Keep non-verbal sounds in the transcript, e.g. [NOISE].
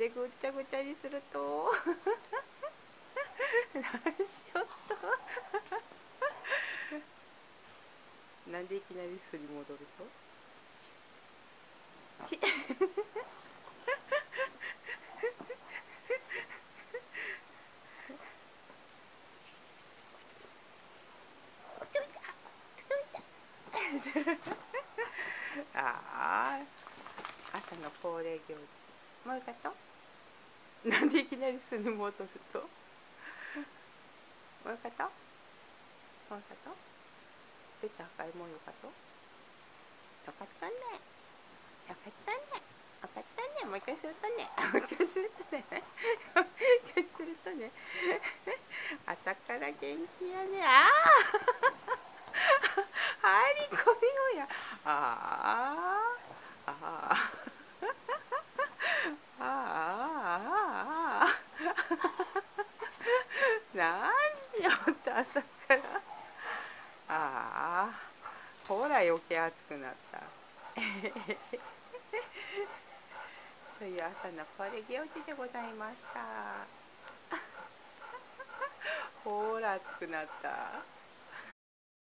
でぐっちゃぐちゃにすると？何しよっとなんでいきなりすり戻ると？ちあ。あ [LAUGHS] 朝の恒例行事。もう一回と？なんでいきなりすぐ戻ると？もう一回と？もう一回と？出た赤い模様かと？よかったね。よかったね。よかったね。もう一回するとね。もう一回するとね。もう一回するとね。朝から元気やね。ああ入り込みよや。ああああああなんしようって朝から。ああほら余計暑くなった。[LAUGHS] という朝のこれ行事でございました。[LAUGHS] ほら暑くなった。